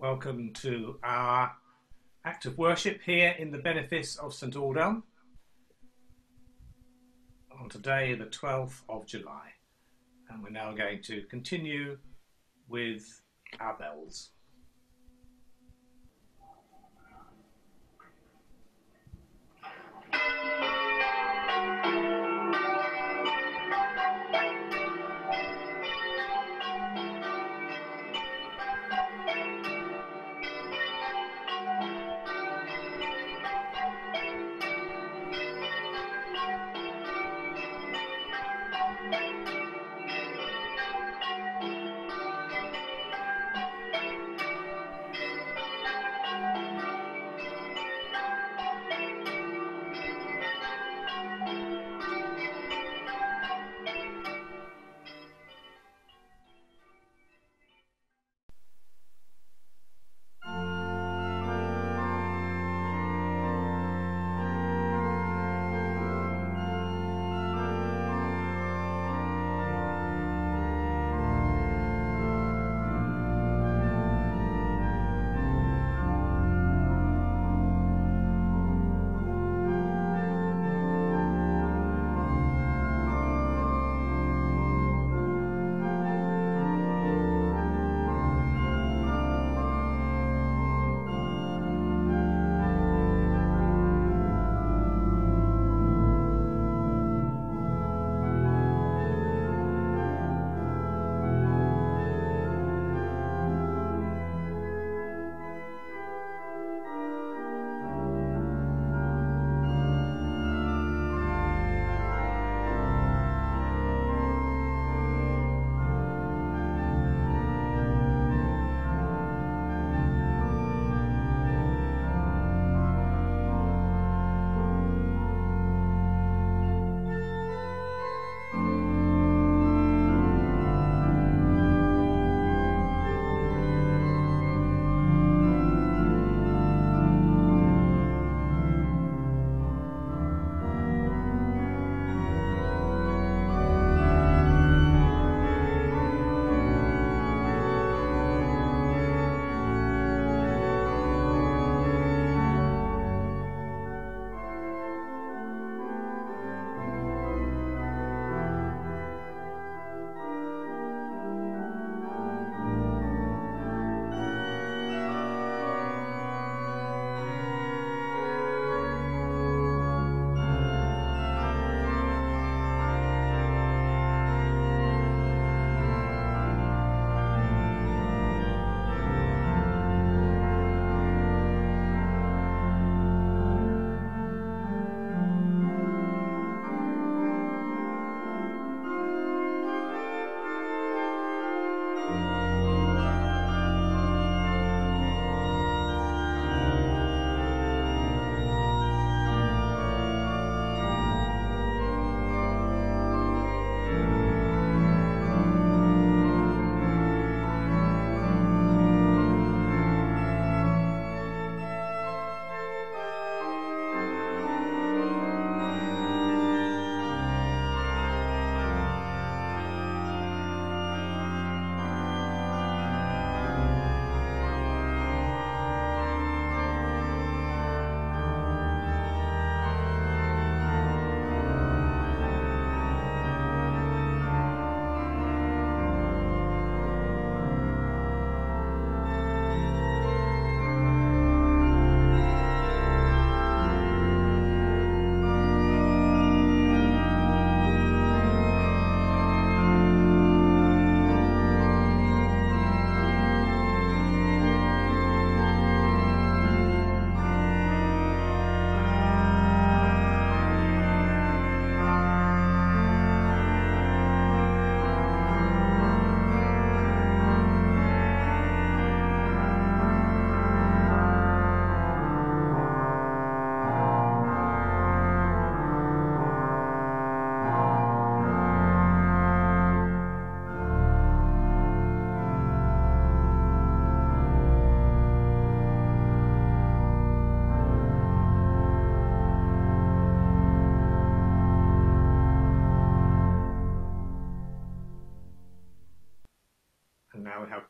Welcome to our act of worship here in the benefice of St Aldhelm on today, the 12th of July. And we're now going to continue with our bells.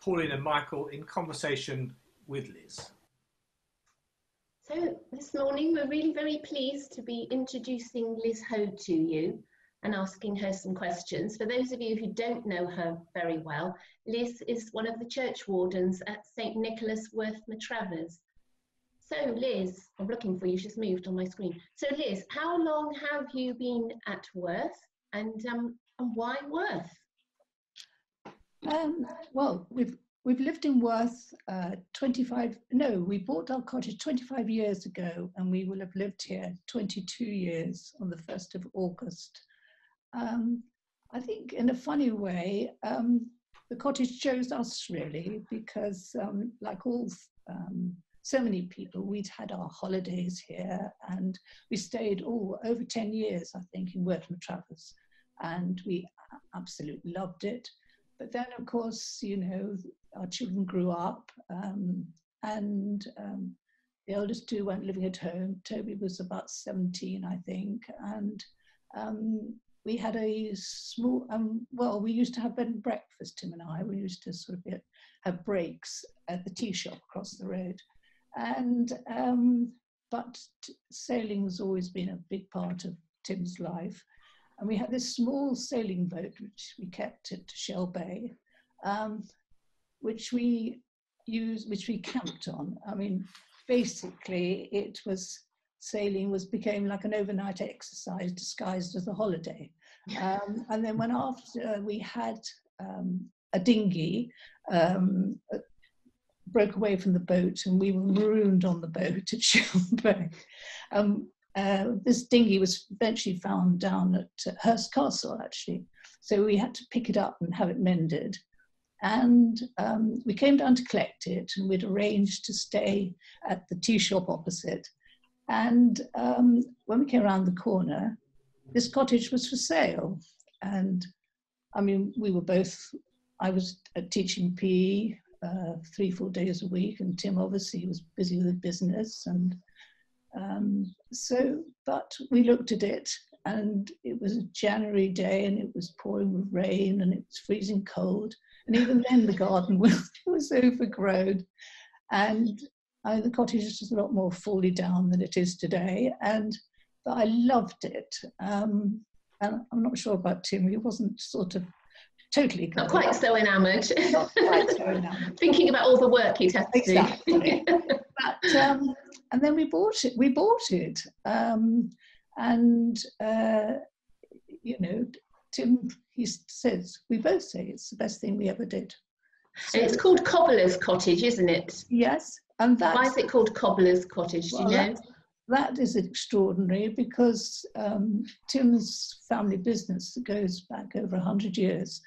Pauline and Michael in conversation with Liz. So this morning we're really very pleased to be introducing Liz Hode to you and asking her some questions. For those of you who don't know her very well, Liz is one of the church wardens at St Nicholas Worth Matravers. So Liz, I'm looking for you, she's moved on my screen. So Liz, how long have you been at Worth and, um, and why Worth? Um, well, we've we've lived in Worth uh, 25. No, we bought our cottage 25 years ago, and we will have lived here 22 years on the 1st of August. Um, I think, in a funny way, um, the cottage chose us really because, um, like all um, so many people, we'd had our holidays here, and we stayed all oh, over 10 years, I think, in Worth Matravers, and we absolutely loved it. But then, of course, you know, our children grew up, um, and um, the eldest two went living at home. Toby was about 17, I think, and um, we had a small, um, well, we used to have bed and breakfast, Tim and I. We used to sort of have breaks at the tea shop across the road. And, um, but sailing has always been a big part of Tim's life. And we had this small sailing boat, which we kept at Shell Bay, um, which we used, which we camped on. I mean, basically, it was sailing was became like an overnight exercise disguised as a holiday. Um, and then when after we had um, a dinghy, um, uh, broke away from the boat and we were marooned on the boat at Shell Bay. Um, uh, this dinghy was eventually found down at Hurst Castle, actually. So we had to pick it up and have it mended. And um, we came down to collect it, and we'd arranged to stay at the tea shop opposite. And um, when we came around the corner, this cottage was for sale. And I mean, we were both, I was teaching PE uh, three, four days a week, and Tim obviously was busy with business. And um, so, but we looked at it, and it was a January day, and it was pouring with rain, and it was freezing cold. And even then, the garden was, was overgrown. And uh, the cottage is a lot more fully down than it is today, and but I loved it. Um, and I'm not sure about Tim; he wasn't sort of totally not quite so enamoured. Not quite so enamoured. Thinking about all the work he'd have to exactly. do. but um, and then we bought it. We bought it, um, and uh, you know, Tim he says we both say it's the best thing we ever did. So, and it's called Cobbler's Cottage, isn't it? Yes, and that. Why is it called Cobbler's Cottage? Well, do you know? That, that is extraordinary because um, Tim's family business goes back over 100 years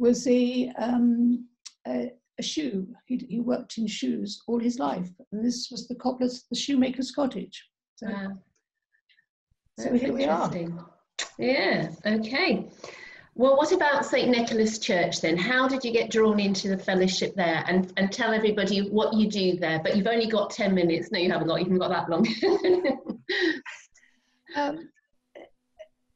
was a, um, a, a, shoe. He, he worked in shoes all his life. And this was the cobbler's, the shoemaker's cottage. So, wow. so here we are. Yeah, okay. Well, what about St. Nicholas Church then? How did you get drawn into the fellowship there? And, and tell everybody what you do there. But you've only got 10 minutes. No, you haven't got, you haven't got that long. um,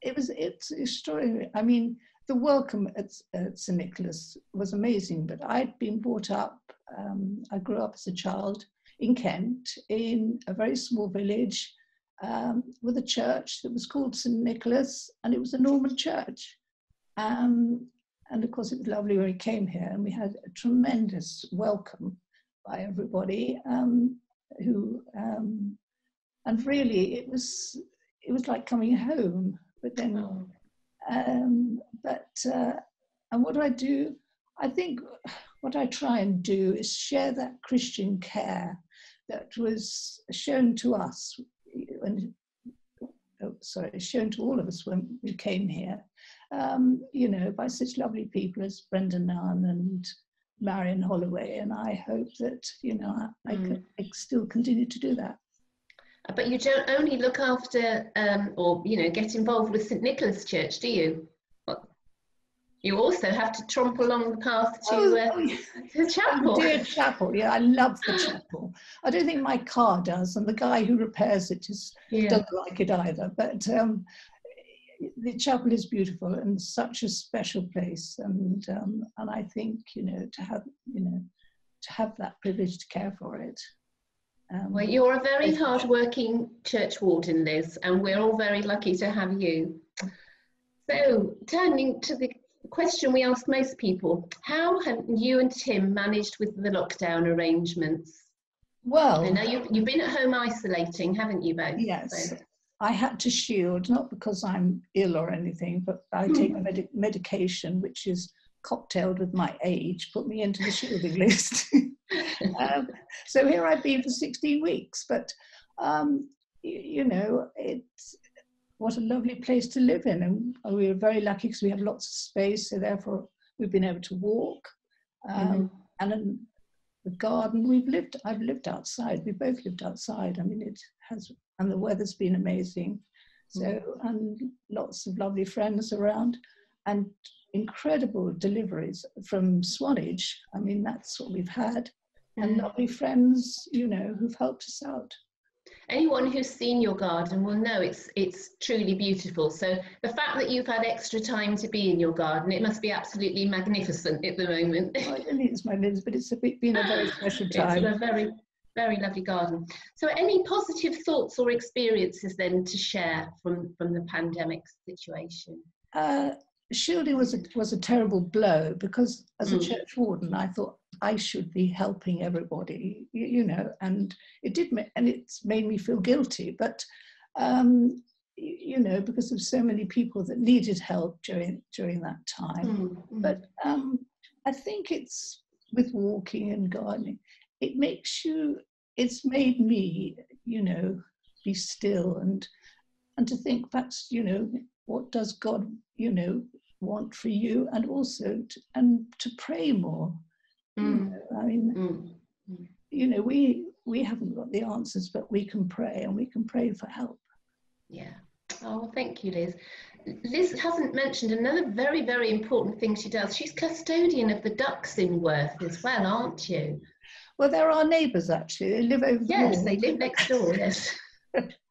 it was, it's extraordinary. I mean, the welcome at, at St. Nicholas was amazing, but I'd been brought up, um, I grew up as a child in Kent in a very small village um, with a church that was called St. Nicholas, and it was a Norman church. Um, and of course, it was lovely when we came here, and we had a tremendous welcome by everybody. Um, who um, and really, it was it was like coming home. But then, oh. um, but uh, and what do I do? I think what I try and do is share that Christian care that was shown to us, and oh, sorry, shown to all of us when we came here um, you know, by such lovely people as Brenda Nunn and Marion Holloway. And I hope that, you know, I, I, mm. I still continue to do that. But you don't only look after um, or, you know, get involved with St. Nicholas Church, do you? You also have to tromp along the path to oh, uh, oh, the chapel. Dear chapel, yeah, I love the chapel. I don't think my car does, and the guy who repairs it just yeah. doesn't like it either. But um, the chapel is beautiful and such a special place, and um, and I think you know to have you know to have that privilege to care for it. Um, well, you're a very hard-working church warden, Liz, and we're all very lucky to have you. So, turning to the question we ask most people, how have you and Tim managed with the lockdown arrangements? Well, I know you've, you've been at home isolating, haven't you both? Yes. So. I had to shield, not because I'm ill or anything, but I take a med- medication which is cocktailed with my age, put me into the shielding list. um, so here I've been for 16 weeks, but um, you, you, know, it's what a lovely place to live in. And we are very lucky because we have lots of space, so therefore we've been able to walk. Um, mm-hmm. And in the garden, we've lived, I've lived outside, we both lived outside. I mean, it has, and the weather's been amazing. So, mm-hmm. and lots of lovely friends around. And incredible deliveries from Swanage. I mean, that's what we've had. And mm. lovely friends, you know, who've helped us out. Anyone who's seen your garden will know it's it's truly beautiful. So the fact that you've had extra time to be in your garden, it must be absolutely magnificent at the moment. well, I don't think it's magnificent, but it's a bit, been a very special time. It's a very very lovely garden. So any positive thoughts or experiences then to share from from the pandemic situation? Uh, shielding was a, was a terrible blow because as a mm. church warden, I thought I should be helping everybody, you, you, know, and it did, and it's made me feel guilty. But um, you know, because of so many people that needed help during during that time. Mm. But um, I think it's with walking and gardening, it makes you. It's made me, you know, be still and and to think that's you know what does God, you know, want for you, and also to, and to pray more. Mm. You know, I mean, mm. you know, we we haven't got the answers, but we can pray, and we can pray for help. Yeah. Oh, thank you, Liz. Liz hasn't mentioned another very, very important thing she does. She's custodian of the ducks in Worth as well, aren't you? Well, they're our neighbours actually. They live over. Yes, they live next door. Yes.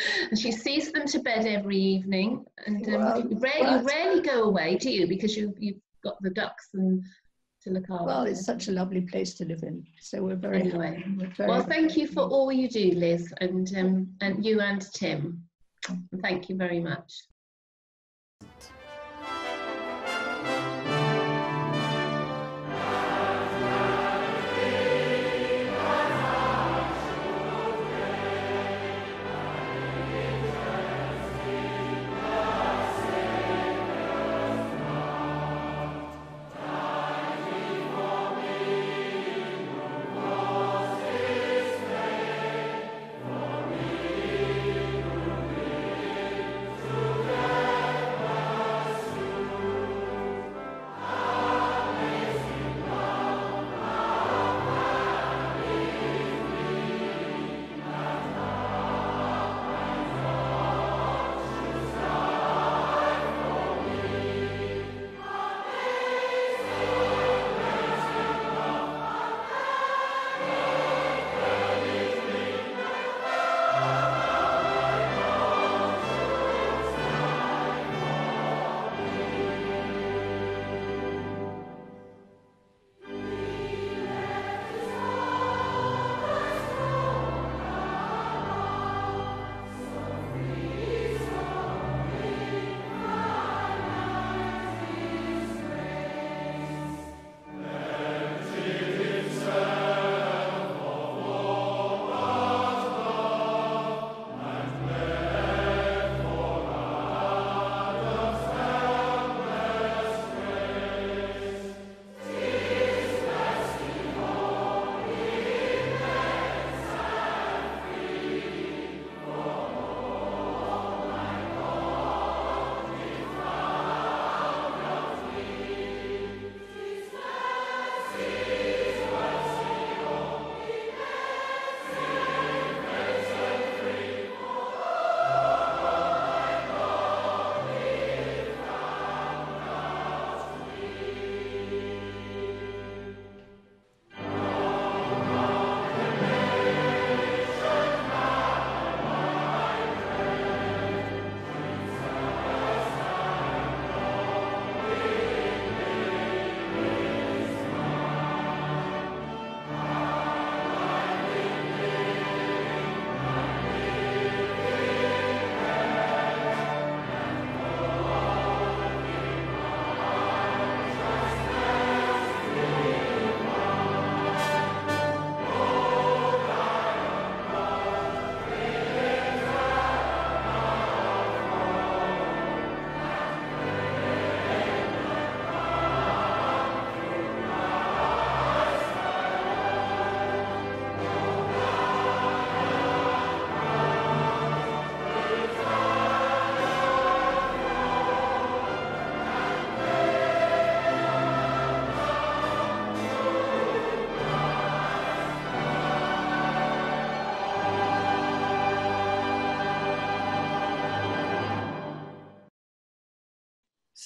and she sees them to bed every evening. And um, well, you, rarely, well, you rarely go away, do you? Because you, you've got the ducks and to look after. Well, it's such a lovely place to live in. So we're very anyway. We're very well, thank you for all you do, Liz, and um, and you and Tim. Thank you very much.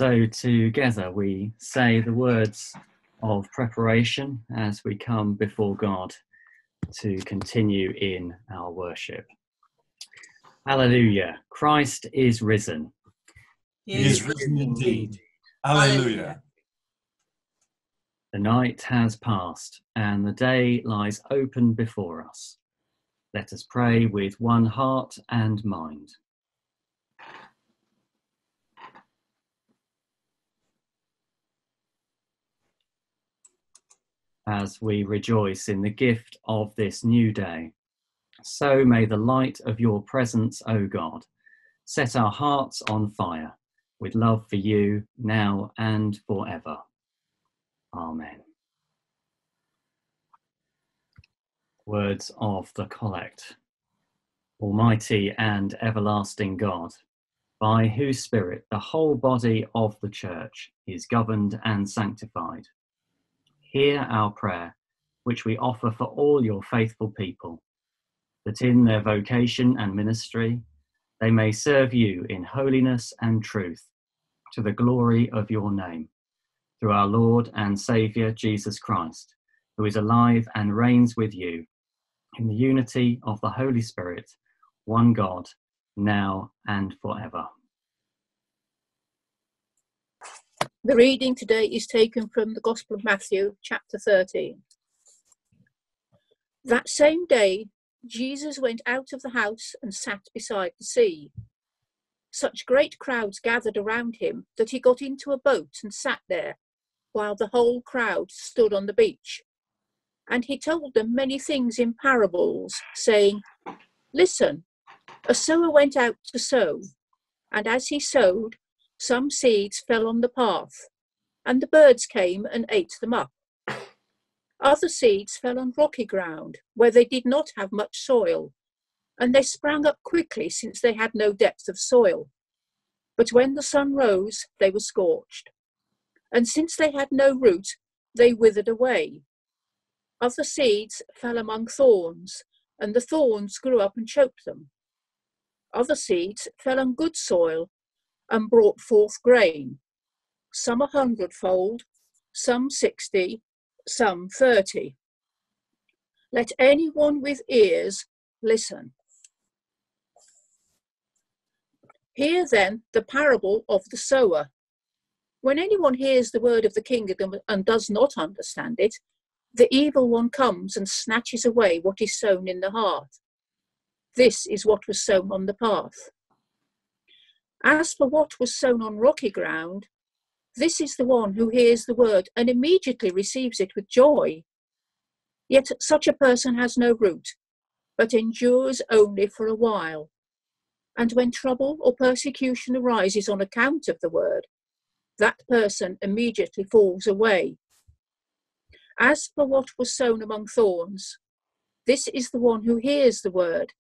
So, together we say the words of preparation as we come before God to continue in our worship. Hallelujah. Christ is risen. He is risen indeed. Hallelujah. The night has passed and the day lies open before us. Let us pray with one heart and mind. As we rejoice in the gift of this new day. So may the light of your presence, O God, set our hearts on fire with love for you now and forever. Amen. Words of the Collect. Almighty and everlasting God, by whose Spirit the whole body of the Church is governed and sanctified hear our prayer, which we offer for all your faithful people, that in their vocation and ministry they may serve you in holiness and truth to the glory of your name, through our Lord and Saviour Jesus Christ, who is alive and reigns with you in the unity of the Holy Spirit, one God, now and forever. The reading today is taken from the Gospel of Matthew, chapter 13. That same day, Jesus went out of the house and sat beside the sea. Such great crowds gathered around him that he got into a boat and sat there, while the whole crowd stood on the beach. And he told them many things in parables, saying, Listen, a sower went out to sow, and as he sowed, some seeds fell on the path, and the birds came and ate them up. Other seeds fell on rocky ground, where they did not have much soil, and they sprang up quickly since they had no depth of soil. But when the sun rose, they were scorched. And since they had no root, they withered away. Other seeds fell among thorns, and the thorns grew up and choked them. Other seeds fell on good soil and brought forth grain, some a hundredfold, some sixty, some thirty. Let anyone with ears listen. Hear then the parable of the sower. When anyone hears the word of the kingdom and does not understand it, the evil one comes and snatches away what is sown in the heart. This is what was sown on the path. As for what was sown on rocky ground, this is the one who hears the word and immediately receives it with joy. Yet such a person has no root, but endures only for a while. And when trouble or persecution arises on account of the word, that person immediately falls away. As for what was sown among thorns, this is the one who hears the word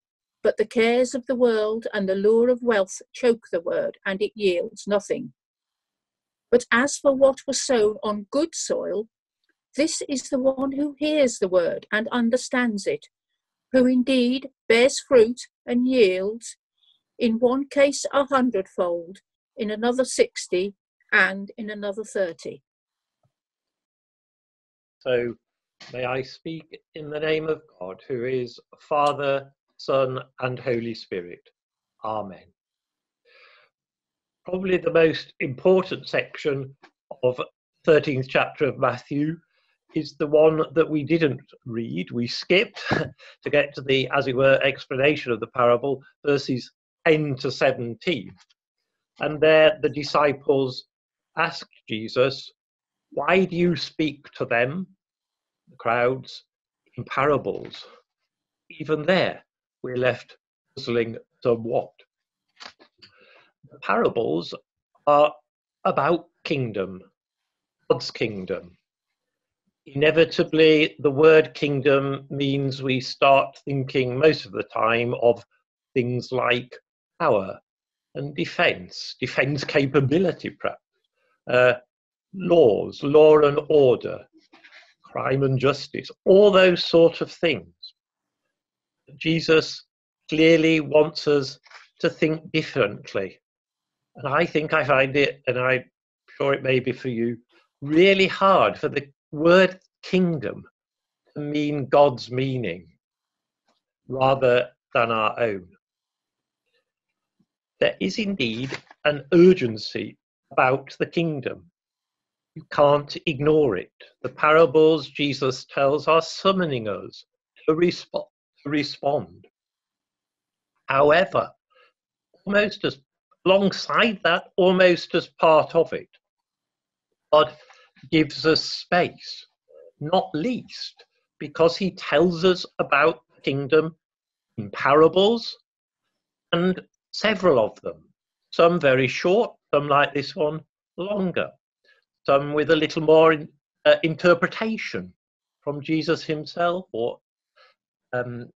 but the cares of the world and the lure of wealth choke the word, and it yields nothing. But as for what was sown on good soil, this is the one who hears the word and understands it, who indeed bears fruit and yields, in one case a hundredfold, in another sixty, and in another thirty. So may I speak in the name of God, who is Father, Son, and Holy Spirit. Amen. Probably the most important section of 13th chapter of Matthew is the one that we didn't read. We skipped to get to the, as it were, explanation of the parable, verses 10 to 17. And there the disciples asked Jesus, Why do you speak to them, the crowds, in parables? Even there, we're left puzzling somewhat. The parables are about kingdom, God's kingdom. Inevitably, the word kingdom means we start thinking most of the time of things like power and defense, defense capability, perhaps, uh, laws, law and order, crime and justice, all those sort of things. Jesus clearly wants us to think differently. And I think I find it, and I'm sure it may be for you, really hard for the word kingdom to mean God's meaning rather than our own. There is indeed an urgency about the kingdom. You can't ignore it. The parables Jesus tells are summoning us to, resp- to respond. However, almost as alongside that, almost as part of it, God gives us space, not least because he tells us about the kingdom in parables and several of them. Some very short, some like this one longer, some with a little more in, uh, interpretation from Jesus himself or um,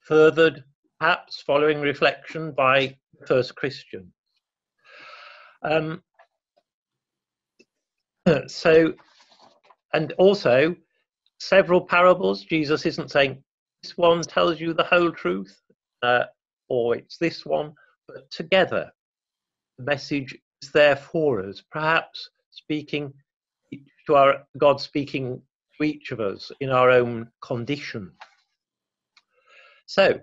furthered perhaps following reflection by first Christian. Um, so, and also several parables. Jesus isn't saying this one tells you the whole truth, uh, or it's this one, but together the message is there for us. Perhaps speaking to our God speaking to each of us in our own condition. So,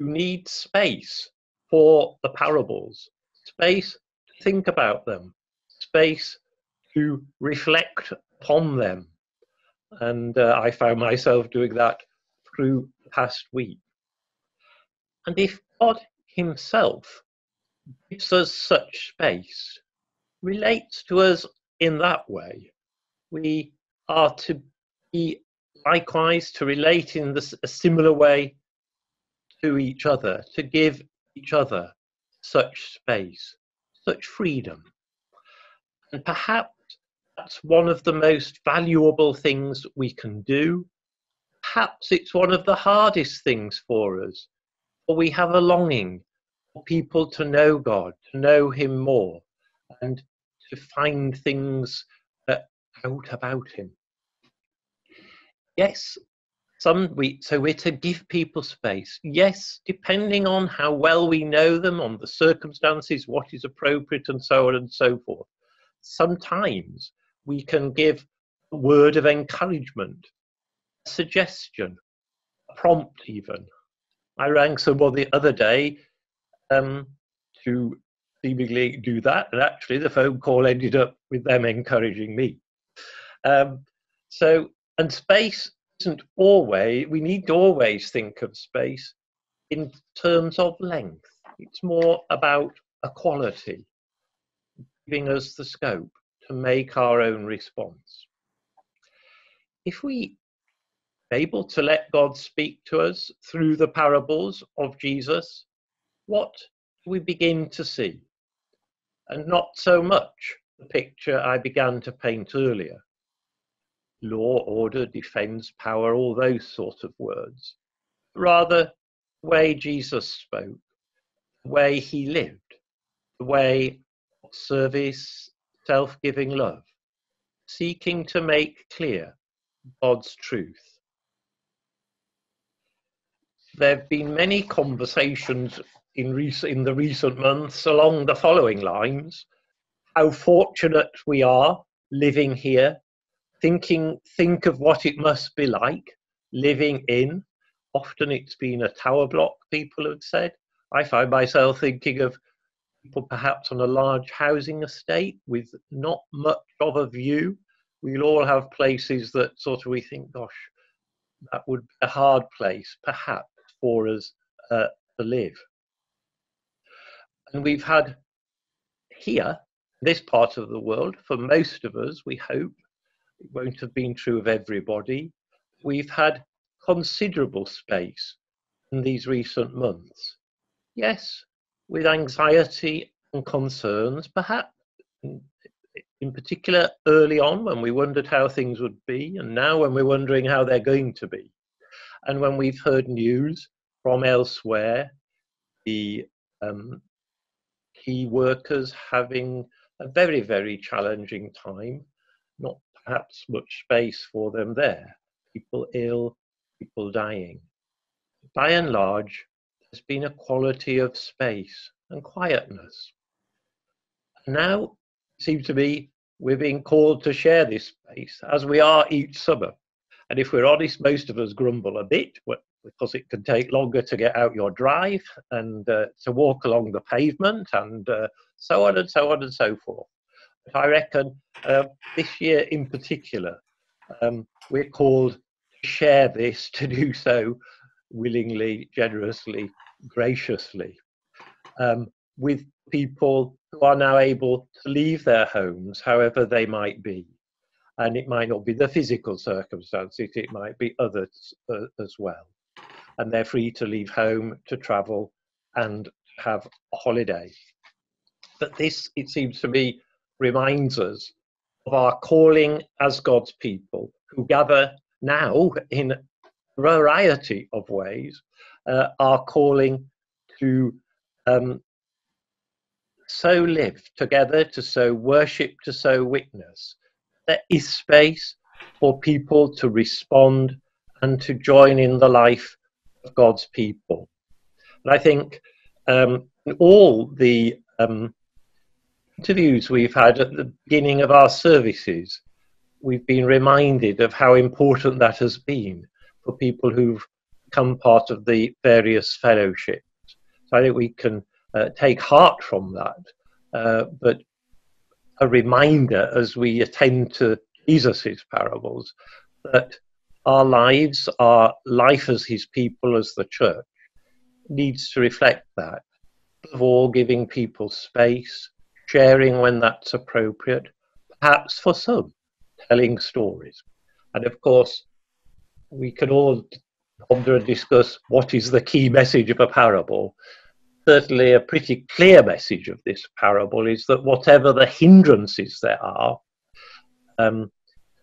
you need space for the parables, space to think about them, space to reflect upon them. And uh, I found myself doing that through the past week. And if God Himself gives us such space, relates to us in that way, we are to be likewise to relate in this, a similar way to each other, to give each other such space, such freedom. And perhaps that's one of the most valuable things we can do. Perhaps it's one of the hardest things for us, for we have a longing for people to know God, to know Him more, and to find things out about Him. Yes, some we so we're to give people space. Yes, depending on how well we know them, on the circumstances, what is appropriate, and so on and so forth. Sometimes we can give a word of encouragement, a suggestion, a prompt even. I rang someone the other day um, to seemingly do that, and actually the phone call ended up with them encouraging me. Um, so, and space isn't always, we need to always think of space in terms of length. It's more about a quality, giving us the scope to make our own response. If we are able to let God speak to us through the parables of Jesus, what do we begin to see? And not so much the picture I began to paint earlier law, order, defense, power, all those sort of words. Rather, the way Jesus spoke, the way he lived, the way service self giving love, seeking to make clear God's truth. There have been many conversations in, rec- in the recent months along the following lines how fortunate we are living here, thinking, think of what it must be like living in. Often it's been a tower block, people have said. I find myself thinking of people perhaps on a large housing estate with not much of a view. We'll all have places that sort of we think, gosh, that would be a hard place perhaps for us uh, to live. And we've had here, this part of the world, for most of us, we hope, it won't have been true of everybody, we've had considerable space in these recent months. Yes, with anxiety and concerns, perhaps in particular early on when we wondered how things would be, and now when we're wondering how they're going to be. And when we've heard news from elsewhere, the um, key workers having a very, very challenging time, not perhaps much space for them there, people ill, people dying. By and large, there's been a quality of space and quietness. Now it seems to be we're being called to share this space as we are each summer. And if we're honest, most of us grumble a bit because it can take longer to get out your drive and uh, to walk along the pavement and uh, so on and so on and so forth. But I reckon uh, this year in particular, um, we're called to share this, to do so willingly, generously, graciously, um, with people who are now able to leave their homes, however they might be. And it might not be the physical circumstances, it might be others uh, as well. And they're free to leave home, to travel, and have a holiday. But this, it seems to me, reminds us of our calling as God's people who gather now in a variety of ways, uh, our calling to um, so live together, to so worship, to so witness. There is space for people to respond and to join in the life of God's people. And I think um, all the um, interviews we've had at the beginning of our services, we've been reminded of how important that has been for people who've become part of the various fellowships. So I think we can uh, take heart from that, uh, but a reminder as we attend to Jesus' parables that our lives, our life as his people, as the church, needs to reflect that. Of all, giving people space, sharing when that's appropriate, perhaps for some, telling stories. And of course, we can all ponder and discuss what is the key message of a parable. Certainly, a pretty clear message of this parable is that whatever the hindrances there are, um,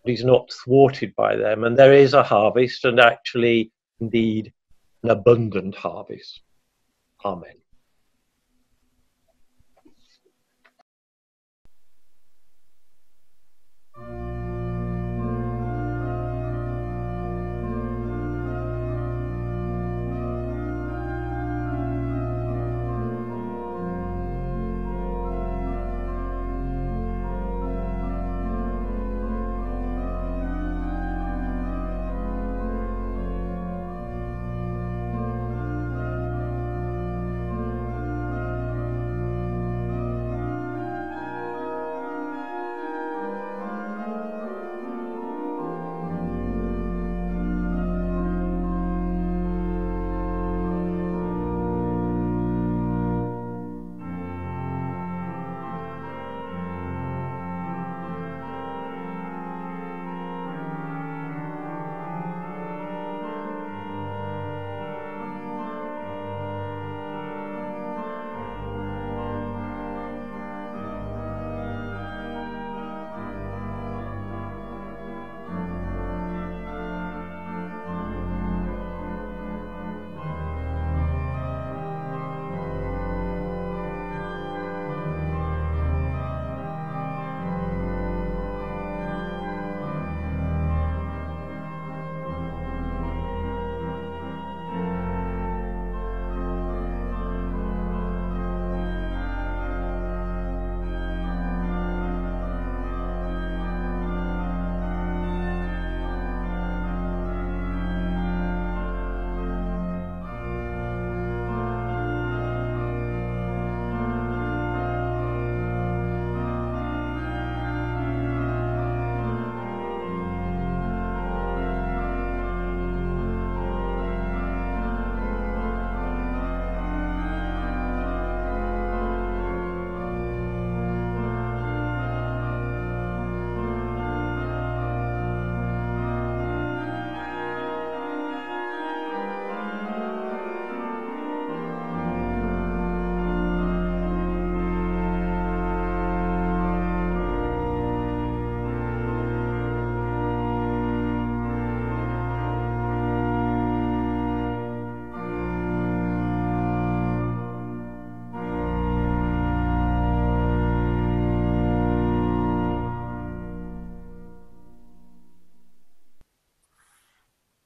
he's not thwarted by them, and there is a harvest, and actually, indeed, an abundant harvest. Amen.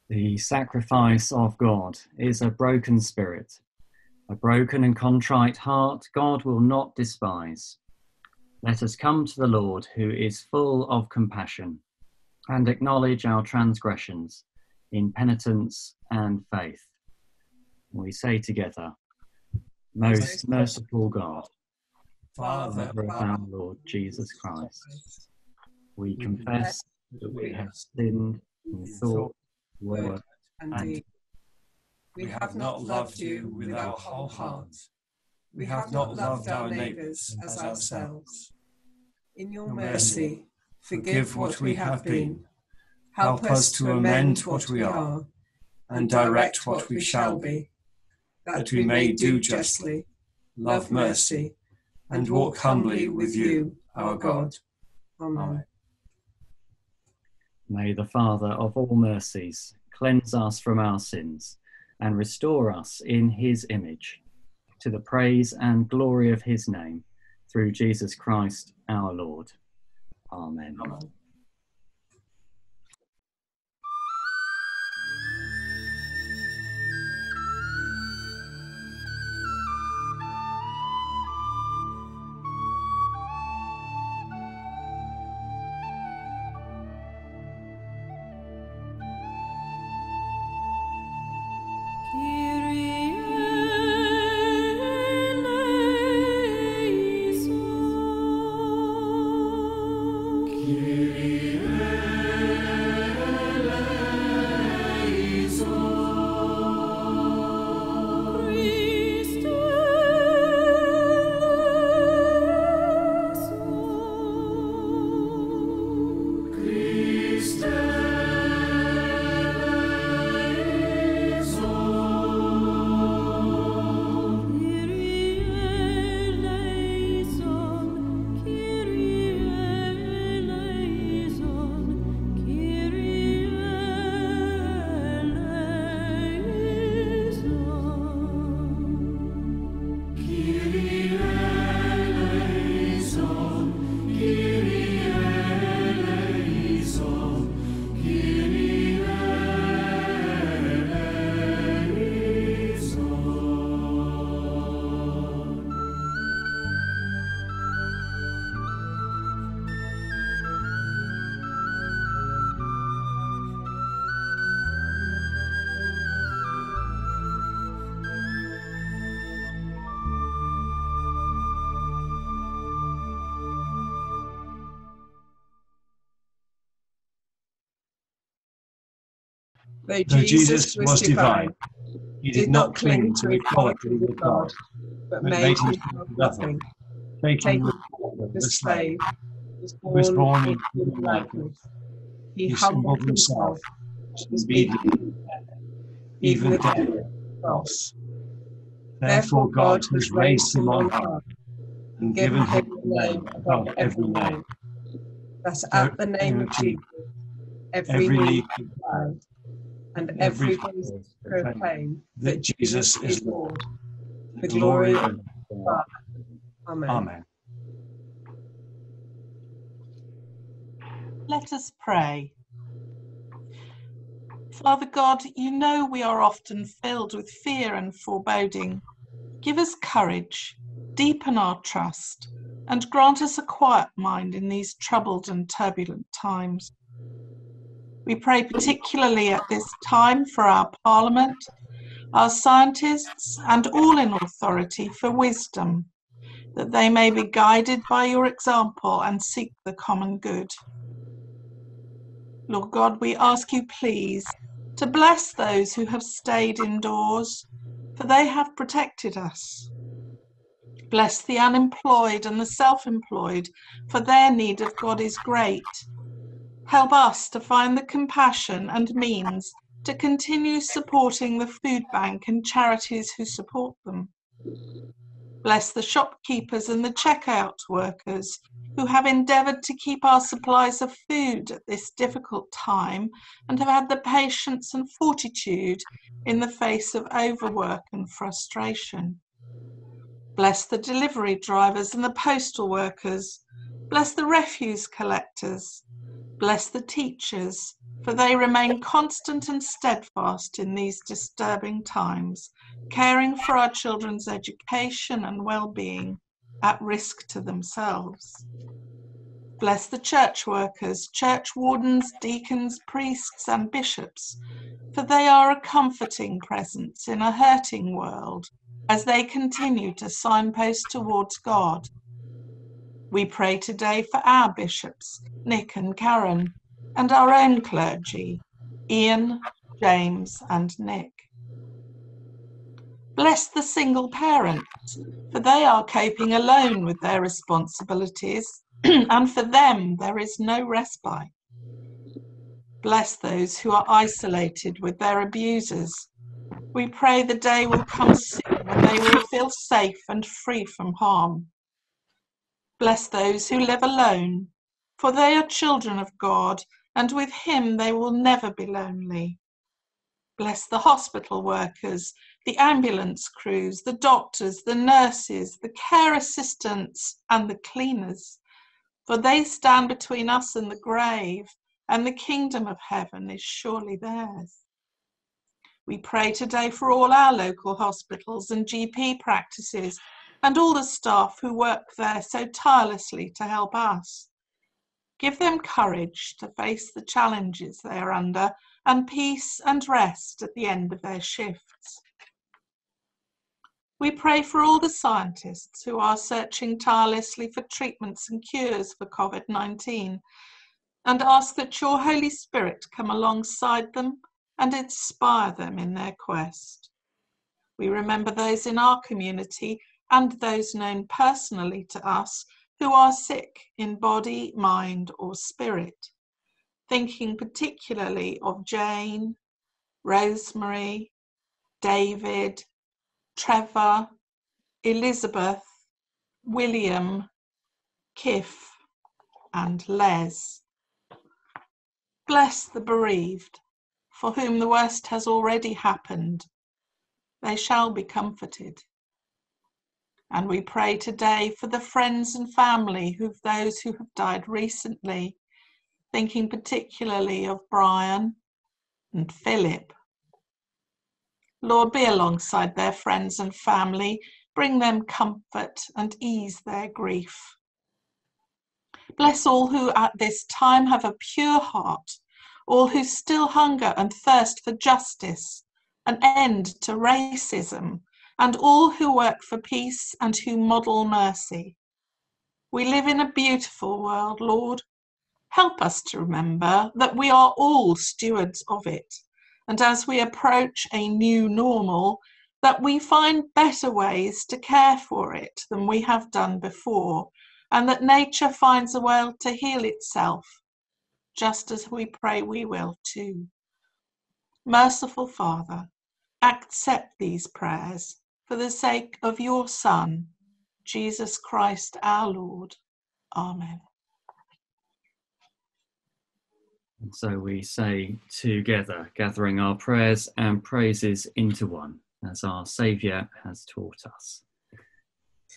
The sacrifice of God is a broken spirit. A broken and contrite heart God will not despise. Let us come to the Lord, who is full of compassion, and acknowledge our transgressions in penitence and faith. We say together, Most merciful God, Father of our Lord Jesus Christ, we confess that we have sinned in thought, word, and and deed. We have not loved you with our whole heart. We have not loved our neighbours as ourselves. In your mercy, forgive what we have been. Help us to amend what we are and direct what we shall be, that we may do justly, love mercy, and walk humbly with you, our God. Amen. May the Father of all mercies cleanse us from our sins and restore us in his image to the praise and glory of his name through Jesus Christ our Lord. Amen. Though Though Jesus was divine, he did not cling to equality with God, but made himself nothing, taking the form of a slave, was born in human likeness. He humbled himself, was obedient, even the death death on of the the cross. Therefore God has raised him on high and given him the name above every name, that at the name of Jesus every knee should bow, and every every voice voice proclaim that Jesus is Lord, the glory of of God. Amen. Amen. Let us pray. Father God, you know we are often filled with fear and foreboding. Give us courage, deepen our trust, and grant us a quiet mind in these troubled and turbulent times. We pray particularly at this time for our Parliament, our scientists, and all in authority for wisdom, that they may be guided by your example and seek the common good. Lord God, we ask you, please, to bless those who have stayed indoors, for they have protected us. Bless the unemployed and the self employed, for their need of God is great. Help us to find the compassion and means to continue supporting the food bank and charities who support them. Bless the shopkeepers and the checkout workers who have endeavoured to keep our supplies of food at this difficult time and have had the patience and fortitude in the face of overwork and frustration. Bless the delivery drivers and the postal workers. Bless the refuse collectors. Bless the teachers, for they remain constant and steadfast in these disturbing times, caring for our children's education and well being. at risk to themselves. Bless the church workers, church wardens, deacons, priests, and bishops, for they are a comforting presence in a hurting world as they continue to signpost towards God. We pray today for our bishops, Nick and Karen, and our own clergy, Ian, James, and Nick. Bless the single parents, for they are coping alone with their responsibilities, and for them there is no respite. Bless those who are isolated with their abusers. We pray the day will come soon when they will feel safe and free from harm. Bless those who live alone, for they are children of God, and with Him they will never be lonely. Bless the hospital workers, the ambulance crews, the doctors, the nurses, the care assistants, and the cleaners, for they stand between us and the grave, and the kingdom of heaven is surely theirs. We pray today for all our local hospitals and GP practices and all the staff who work there so tirelessly to help us. Give them courage to face the challenges they are under and peace and rest at the end of their shifts. We pray for all the scientists who are searching tirelessly for treatments and cures for COVID 19 and ask that your Holy Spirit come alongside them and inspire them in their quest. We remember those in our community and those known personally to us who are sick in body, mind, or spirit, thinking particularly of Jane, Rosemary, David, Trevor, Elizabeth, William, Kif, and Les. Bless the bereaved, for whom the worst has already happened. They shall be comforted. And we pray today for the friends and family of those who have died recently, thinking particularly of Brian and Philip. Lord, be alongside their friends and family, bring them comfort and ease their grief. Bless all who at this time have a pure heart, all who still hunger and thirst for justice, an end to racism, and all who work for peace and who model mercy. We live in a beautiful world, Lord. Help us to remember that we are all stewards of it, and as we approach a new normal, that we find better ways to care for it than we have done before, and that nature finds a way to heal itself, just as we pray we will too. Merciful Father, accept these prayers for the sake of your Son, Jesus Christ our Lord. Amen. And so we say together, gathering our prayers and praises into one, as our Saviour has taught us.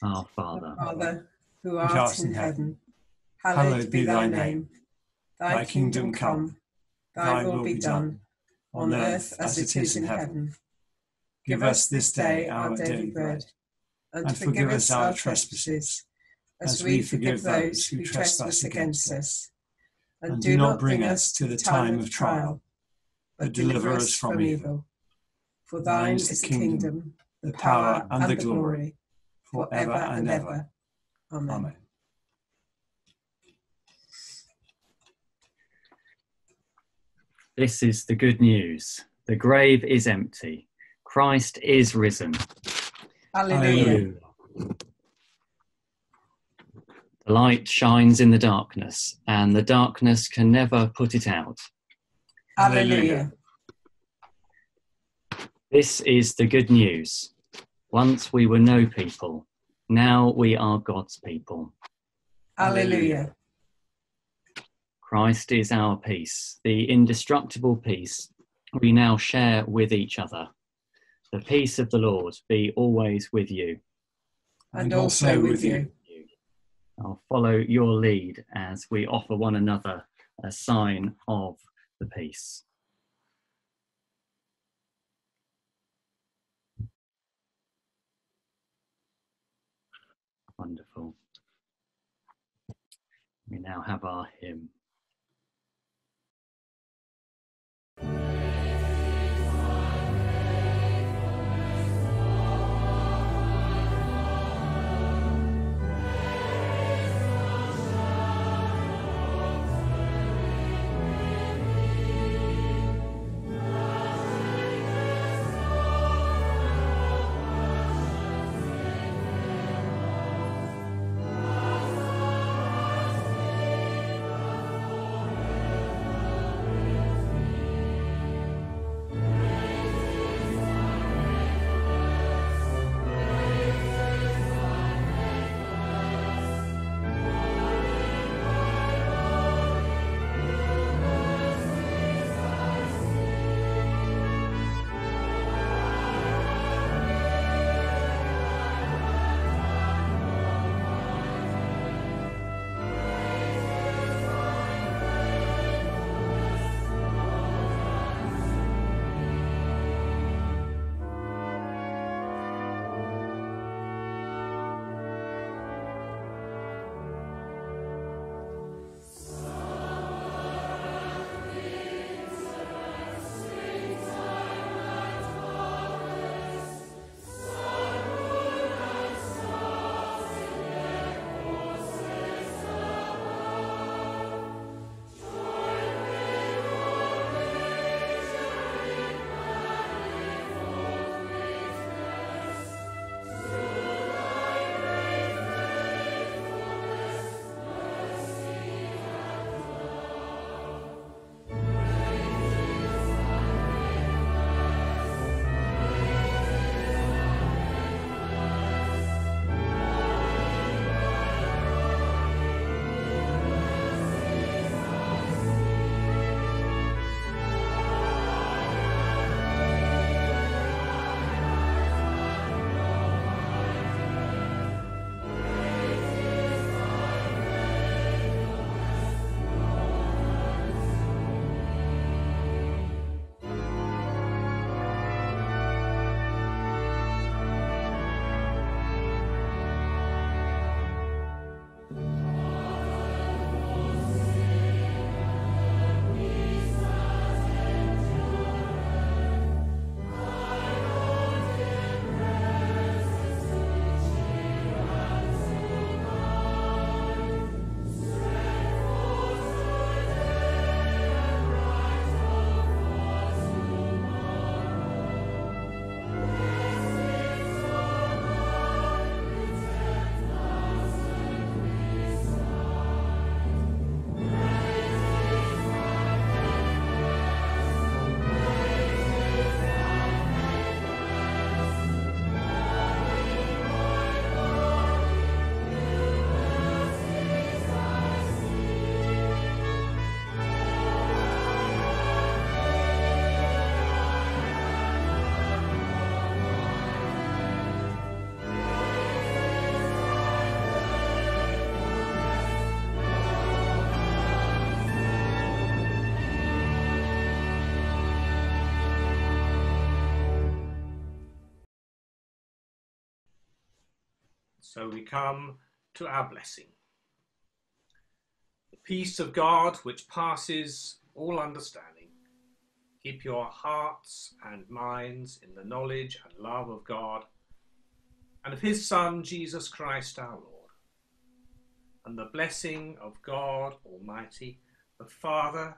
Our Father, our Father who art, art in heaven, hallowed be thy name. Thy kingdom come, thy will be done, on earth as it is in heaven. Give us this day our daily bread, and forgive us our trespasses, as we forgive those who trespass against us. And do not bring us to the time of trial, but deliver us from evil. For thine is the kingdom, the power, and the glory, for ever and ever. Amen. This is the good news. The grave is empty Christ is risen. Hallelujah. The light shines in the darkness, and the darkness can never put it out. Hallelujah. This is the good news. Once we were no people, now we are God's people. Hallelujah. Christ is our peace, the indestructible peace we now share with each other. The peace of the Lord be always with you. And also with you. I'll follow your lead as we offer one another a sign of the peace. Wonderful. We now have our hymn. So we come to our blessing. The peace of God, which passes all understanding, keep your hearts and minds in the knowledge and love of God and of his Son, Jesus Christ our Lord. And the blessing of God Almighty, the Father,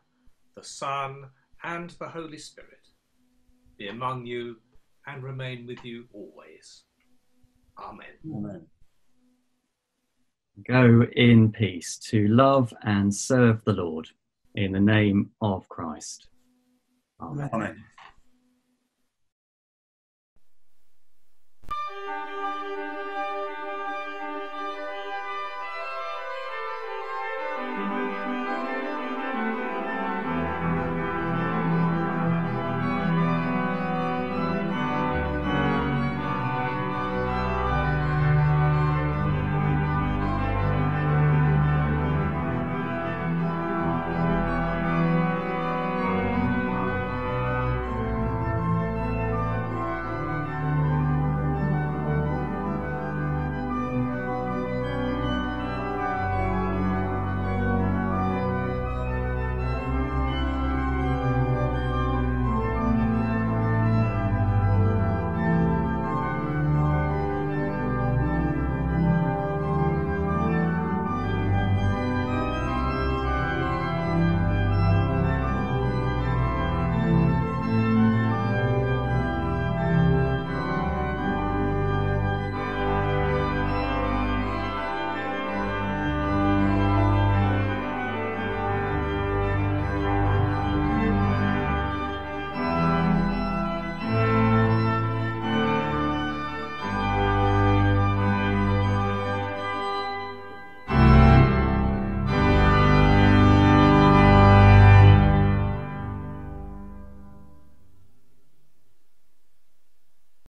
the Son, and the Holy Spirit be among you and remain with you always. Amen. Amen. Go in peace to love and serve the Lord in the name of Christ. Amen. Amen.